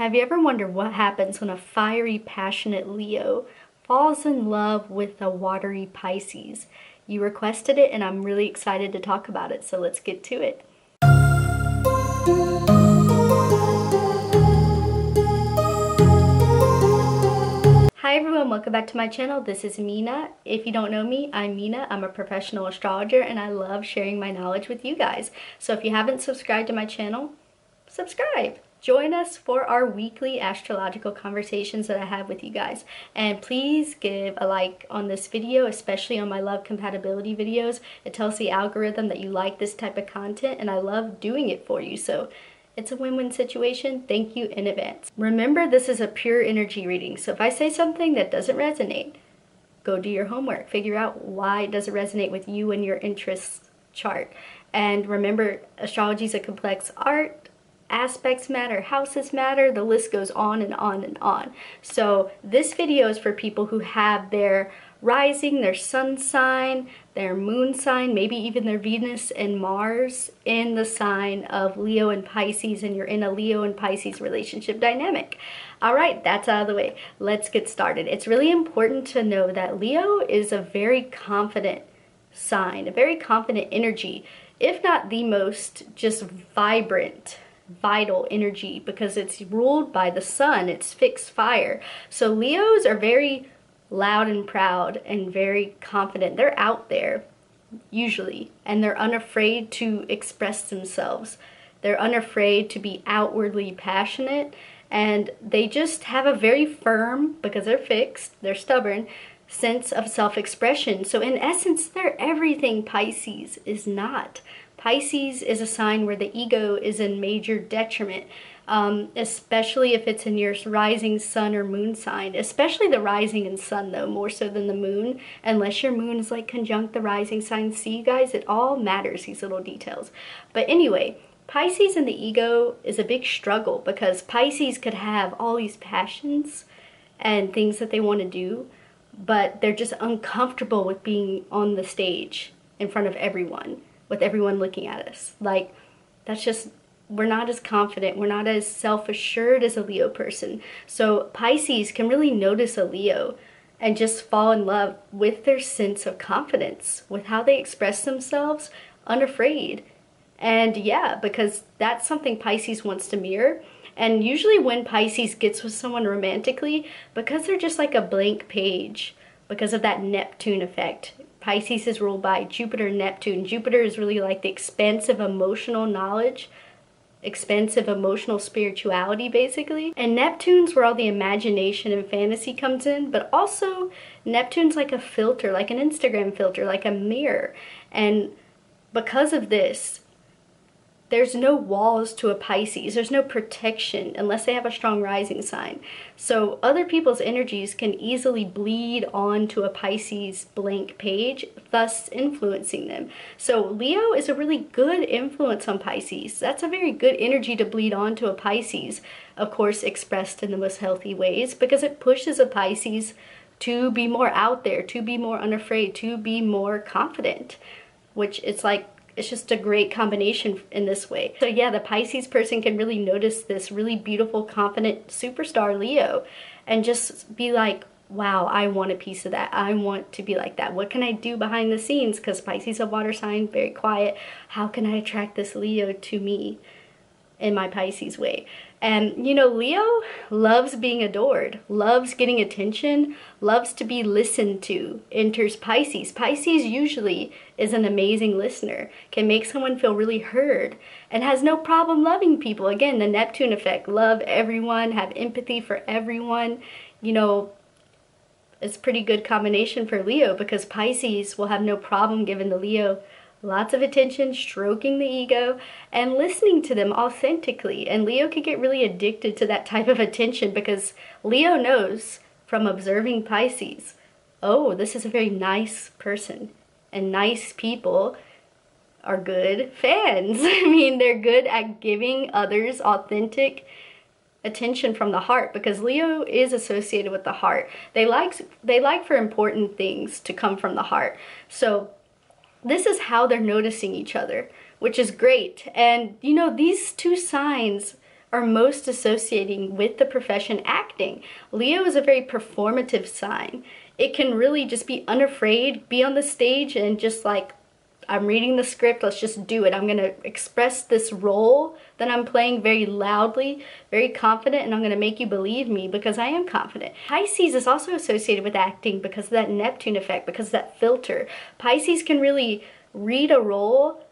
Have you ever wondered what happens when a fiery, passionate Leo falls in love with a watery Pisces? You requested it, and I'm really excited to talk about it, so let's get to it. Hi everyone, welcome back to my channel. This is Mina. If you don't know me, I'm Mina. I'm a professional astrologer and I love sharing my knowledge with you guys. So if you haven't subscribed to my channel, subscribe. Join us for our weekly astrological conversations that I have with you guys. And please give a like on this video, especially on my love compatibility videos. It tells the algorithm that you like this type of content and I love doing it for you. So it's a win-win situation. Thank you in advance. Remember, this is a pure energy reading. So if I say something that doesn't resonate, go do your homework. Figure out why it doesn't resonate with you and your synastry chart. And remember, astrology is a complex art aspects matter, houses matter, the list goes on and on and on. So this video is for people who have their rising, their sun sign, their moon sign, maybe even their Venus and Mars in the sign of Leo and Pisces and you're in a Leo and Pisces relationship dynamic. All right, that's out of the way. Let's get started. It's really important to know that Leo is a very confident sign, a very confident energy, if not the most just vibrant vital energy because it's ruled by the sun, it's fixed fire. So Leos are very loud and proud and very confident. They're out there usually and they're unafraid to express themselves. They're unafraid to be outwardly passionate and they just have a very firm, because they're fixed, they're stubborn, sense of self-expression. So in essence, they're everything Pisces is not. Pisces is a sign where the ego is in major detriment, um, especially if it's in your rising sun or moon sign, especially the rising and sun though, more so than the moon, unless your moon is like conjunct the rising sign. See you guys, it all matters, these little details. But anyway, Pisces and the ego is a big struggle because Pisces could have all these passions and things that they want to do, but they're just uncomfortable with being on the stage in front of everyone with everyone looking at us. Like, that's just, we're not as confident, we're not as self assured as a Leo person. So, Pisces can really notice a Leo and just fall in love with their sense of confidence, with how they express themselves, unafraid. And yeah, because that's something Pisces wants to mirror. And usually, when Pisces gets with someone romantically, because they're just like a blank page, because of that Neptune effect, Pisces is ruled by Jupiter and Neptune. Jupiter is really like the expansive emotional knowledge, expansive emotional spirituality, basically. And Neptune's where all the imagination and fantasy comes in, but also Neptune's like a filter, like an Instagram filter, like a mirror. And because of this, there's no walls to a Pisces. There's no protection unless they have a strong rising sign. So other people's energies can easily bleed onto a Pisces blank page, thus influencing them. So Leo is a really good influence on Pisces. That's a very good energy to bleed onto a Pisces, of course expressed in the most healthy ways because it pushes a Pisces to be more out there, to be more unafraid, to be more confident, which it's like it's just a great combination in this way. So yeah, the Pisces person can really notice this really beautiful, confident superstar Leo and just be like, wow, I want a piece of that. I want to be like that. What can I do behind the scenes? Because Pisces a water sign, very quiet. How can I attract this Leo to me in my Pisces way? And you know, Leo loves being adored, loves getting attention, loves to be listened to, enters Pisces. Pisces usually is an amazing listener, can make someone feel really heard, and has no problem loving people. Again, the Neptune effect love everyone, have empathy for everyone. You know, it's pretty good combination for Leo because Pisces will have no problem giving the Leo lots of attention, stroking the ego, and listening to them authentically. And Leo can get really addicted to that type of attention because Leo knows from observing Pisces, oh, this is a very nice person. And nice people are good fans. I mean, they're good at giving others authentic attention from the heart because Leo is associated with the heart. They like they like for important things to come from the heart. So this is how they're noticing each other, which is great. And you know, these two signs are most associating with the profession acting. Leo is a very performative sign. It can really just be unafraid, be on the stage and just like I'm reading the script, let's just do it. I'm to express this role that I'm playing very loudly, very confident, and I'm to make you believe me because I am confident. Pisces is also associated with acting because of that Neptune effect, because that filter. Pisces can really read a role,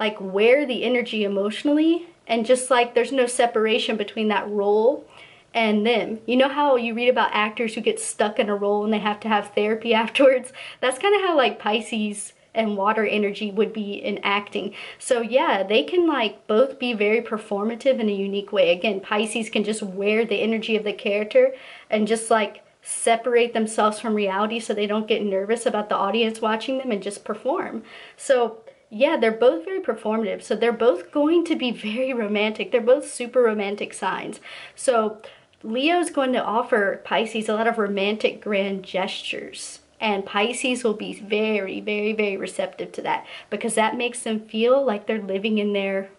like wear the energy emotionally, and just like there's no separation between that role and them. You know how you read about actors who get stuck in a role and they have to have therapy afterwards? That's kind of how like Pisces and water energy would be enacting. So yeah, they can like both be very performative in a unique way. Again, Pisces can just wear the energy of the character and just like separate themselves from reality so they don't get nervous about the audience watching them and just perform. So yeah, they're both very performative. So they're both going to be very romantic. They're both super romantic signs. So Leo's going to offer Pisces a lot of romantic grand gestures and Pisces will be very, very, very receptive to that because that makes them feel like they're living in their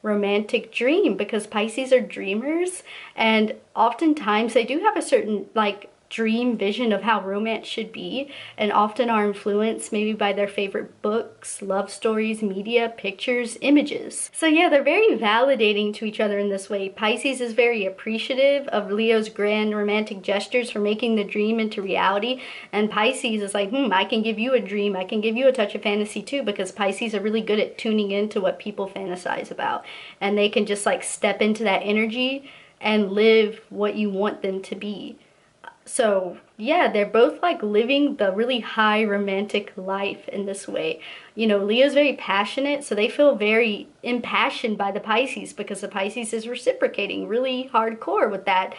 romantic dream because Pisces are dreamers and oftentimes they do have a certain like dream vision of how romance should be and often are influenced maybe by their favorite books, love stories, media, pictures, images. So yeah, they're very validating to each other in this way. Pisces is very appreciative of Leo's grand romantic gestures for making the dream into reality and Pisces is like, hmm, I can give you a dream, I can give you a touch of fantasy too because Pisces are really good at tuning into what people fantasize about and they can just like step into that energy and live what you want them to be so yeah they're both like living the really high romantic life in this way. You know leo's very passionate so they feel very impassioned by the pisces because the pisces is reciprocating really hardcore with that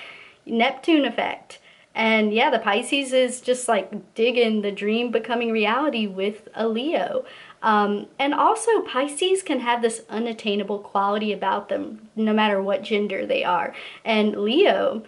neptune effect. And yeah the pisces is just like digging the dream becoming reality with a leo. Um, and also pisces can have this unattainable quality about them no matter what gender they are. And leo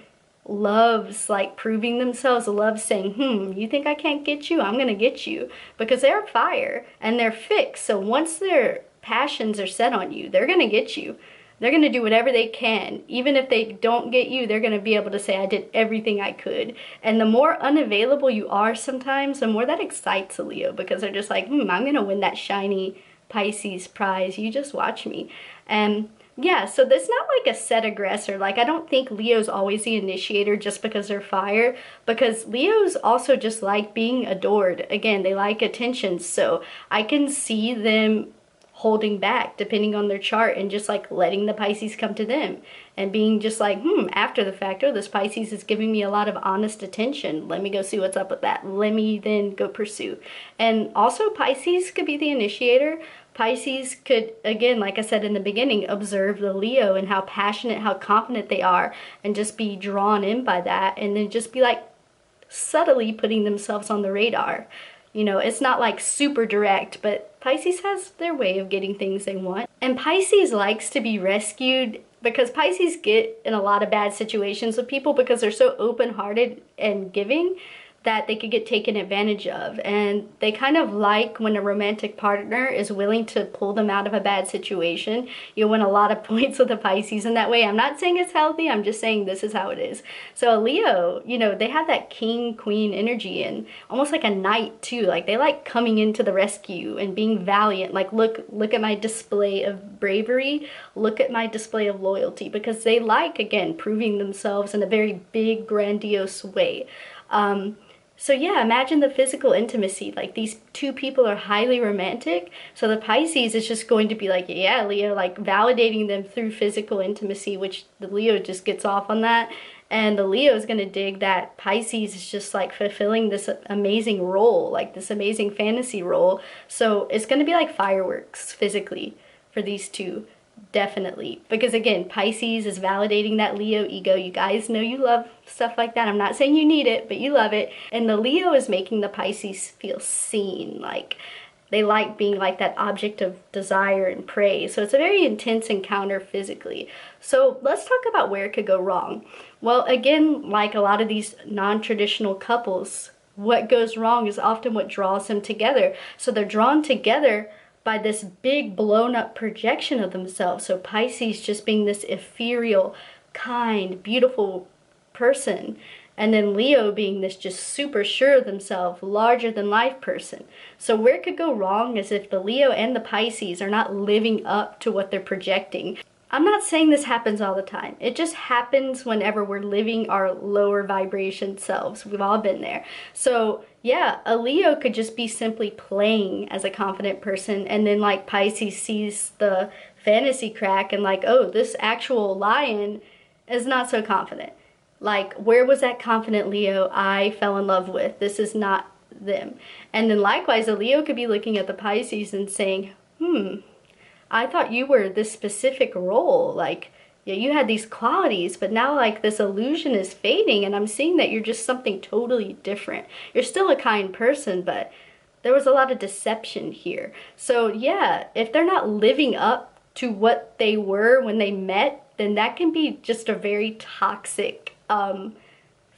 loves like proving themselves, loves saying, hmm, you think I can't get you? I'm to get you. Because they're fire and they're fixed. So once their passions are set on you, they're to get you. They're to do whatever they can. Even if they don't get you, they're to be able to say, I did everything I could. And the more unavailable you are sometimes, the more that excites a Leo because they're just like, hmm, I'm to win that shiny Pisces prize. You just watch me. And yeah, so there's not like a set aggressor. Like, I don't think Leo's always the initiator just because they're fire, because Leo's also just like being adored. Again, they like attention, so I can see them holding back depending on their chart and just like letting the Pisces come to them and being just like, hmm, after the fact, oh, this Pisces is giving me a lot of honest attention. Let me go see what's up with that. Let me then go pursue. And also Pisces could be the initiator, Pisces could, again, like I said in the beginning, observe the Leo and how passionate, how confident they are, and just be drawn in by that, and then just be like subtly putting themselves on the radar. You know, it's not like super direct, but Pisces has their way of getting things they want. And Pisces likes to be rescued because Pisces get in a lot of bad situations with people because they're so open-hearted and giving that they could get taken advantage of. And they kind of like when a romantic partner is willing to pull them out of a bad situation. You win a lot of points with the Pisces in that way. I'm not saying it's healthy, I'm just saying this is how it is. So a Leo, you know, they have that king, queen energy and almost like a knight too. Like they like coming into the rescue and being valiant. Like look, look at my display of bravery. Look at my display of loyalty because they like, again, proving themselves in a very big, grandiose way. Um, so yeah, imagine the physical intimacy. Like these two people are highly romantic. So the Pisces is just going to be like, yeah, Leo, like validating them through physical intimacy, which the Leo just gets off on that. And the Leo is going to dig that Pisces is just like fulfilling this amazing role, like this amazing fantasy role. So it's going to be like fireworks physically for these two definitely. Because again pisces is validating that leo ego. You guys know you love stuff like that. I'm not saying you need it but you love it. And the leo is making the pisces feel seen. Like they like being like that object of desire and praise. So it's a very intense encounter physically. So let's talk about where it could go wrong. Well again like a lot of these non-traditional couples what goes wrong is often what draws them together. So they're drawn together by this big blown up projection of themselves. So Pisces just being this ethereal, kind, beautiful person. And then Leo being this just super sure of themselves, larger than life person. So where it could go wrong is if the Leo and the Pisces are not living up to what they're projecting. I'm not saying this happens all the time. It just happens whenever we're living our lower vibration selves. We've all been there. So, yeah, a Leo could just be simply playing as a confident person, and then like Pisces sees the fantasy crack and, like, oh, this actual lion is not so confident. Like, where was that confident Leo I fell in love with? This is not them. And then likewise, a Leo could be looking at the Pisces and saying, hmm, I thought you were this specific role. Like, yeah, you had these qualities, but now like this illusion is fading and I'm seeing that you're just something totally different. You're still a kind person, but there was a lot of deception here. So yeah, if they're not living up to what they were when they met, then that can be just a very toxic um,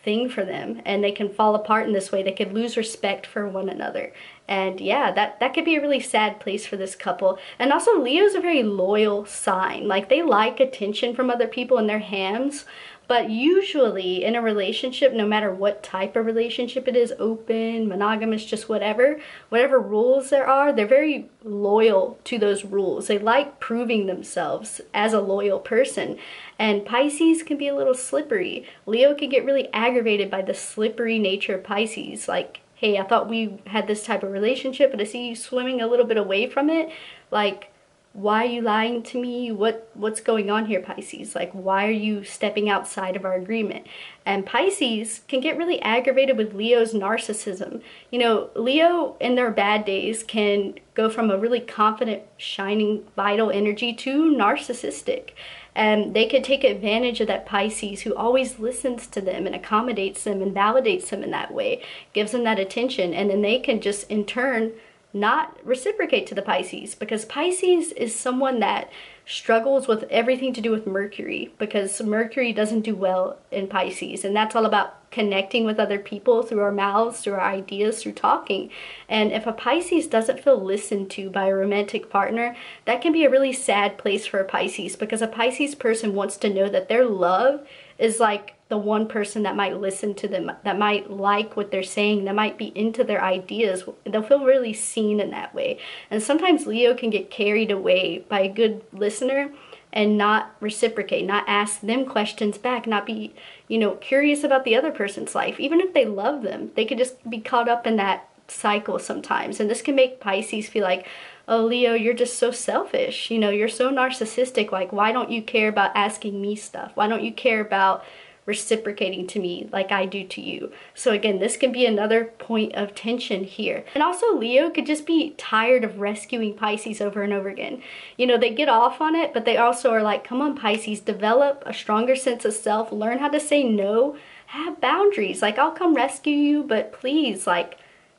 thing for them and they can fall apart in this way. They could lose respect for one another. And yeah, that, that could be a really sad place for this couple. And also Leo's a very loyal sign. Like they like attention from other people in their hands, but usually in a relationship, no matter what type of relationship it is, open, monogamous, just whatever, whatever rules there are, they're very loyal to those rules. They like proving themselves as a loyal person. And Pisces can be a little slippery. Leo can get really aggravated by the slippery nature of Pisces. Like, hey, I thought we had this type of relationship, but I see you swimming a little bit away from it. Like, why are you lying to me? What what's going on here, Pisces? Like why are you stepping outside of our agreement? And Pisces can get really aggravated with Leo's narcissism. You know, Leo in their bad days can go from a really confident, shining, vital energy to narcissistic. And they could take advantage of that Pisces who always listens to them and accommodates them and validates them in that way, gives them that attention, and then they can just in turn not reciprocate to the Pisces because Pisces is someone that struggles with everything to do with Mercury because Mercury doesn't do well in Pisces and that's all about connecting with other people through our mouths, through our ideas, through talking. And if a Pisces doesn't feel listened to by a romantic partner, that can be a really sad place for a Pisces because a Pisces person wants to know that their love is like the one person that might listen to them, that might like what they're saying, that might be into their ideas. They'll feel really seen in that way. And sometimes Leo can get carried away by a good listener and not reciprocate, not ask them questions back, not be, you know, curious about the other person's life. Even if they love them, they could just be caught up in that cycle sometimes. And this can make Pisces feel like, oh, Leo, you're just so selfish. You know, you're so narcissistic. Like, why don't you care about asking me stuff? Why don't you care about reciprocating to me like I do to you. So again, this can be another point of tension here. And also Leo could just be tired of rescuing Pisces over and over again. You know, they get off on it, but they also are like, come on Pisces, develop a stronger sense of self, learn how to say no, have boundaries. Like I'll come rescue you, but please like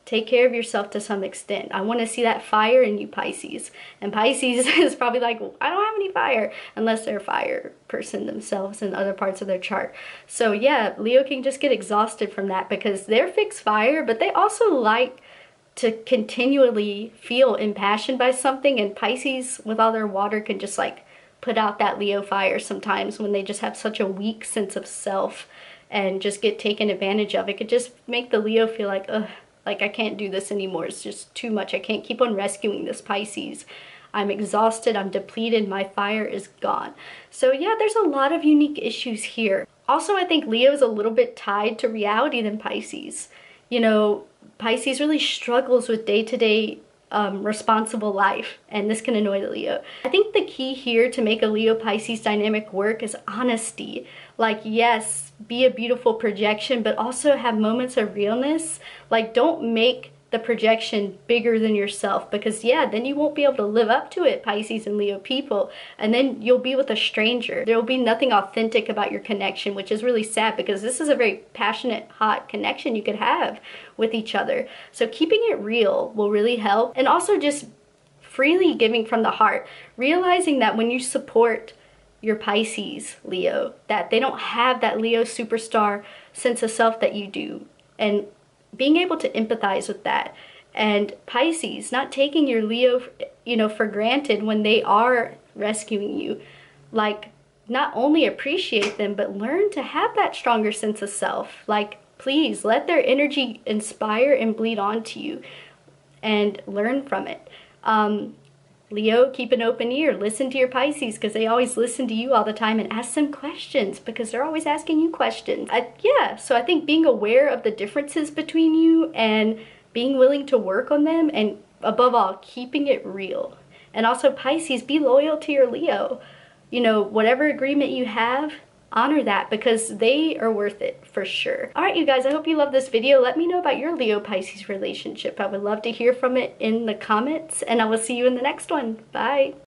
take care of yourself to some extent. I want to see that fire in you, Pisces. And Pisces is probably like, I don't have any fire, unless they're a fire person themselves in other parts of their chart. So yeah, Leo can just get exhausted from that because they're fixed fire, but they also like to continually feel impassioned by something. And Pisces, with all their water, can just like put out that Leo fire sometimes when they just have such a weak sense of self and just get taken advantage of. It could just make the Leo feel like, ugh, like, I can't do this anymore. It's just too much. I can't keep on rescuing this Pisces. I'm exhausted, I'm depleted, my fire is gone. So yeah, there's a lot of unique issues here. Also, I think Leo is a little bit tied to reality than Pisces. You know, Pisces really struggles with day-to-day -day, um, responsible life, and this can annoy the Leo. I think the key here to make a Leo-Pisces dynamic work is honesty. Like, yes, be a beautiful projection, but also have moments of realness. Like, don't make the projection bigger than yourself because yeah then you won't be able to live up to it pisces and leo people. And then you'll be with a stranger. There will be nothing authentic about your connection which is really sad because this is a very passionate hot connection you could have with each other. So keeping it real will really help. And also just freely giving from the heart realizing that when you support your Pisces, Leo, that they don't have that Leo superstar sense of self that you do. And being able to empathize with that And Pisces, not taking your Leo, you know, for granted when they are rescuing you. Like, not only appreciate them, but learn to have that stronger sense of self. Like, please let their energy inspire and bleed onto you and learn from it. Um, Leo, keep an open ear. Listen to your Pisces because they always listen to you all the time and ask them questions because they're always asking you questions. I, yeah, so I think being aware of the differences between you and being willing to work on them and above all, keeping it real. And also, Pisces, be loyal to your Leo. You know, whatever agreement you have, honor that because they are worth it for sure. All right, you guys, I hope you love this video. Let me know about your Leo Pisces relationship. I would love to hear from it in the comments and I will see you in the next one. Bye.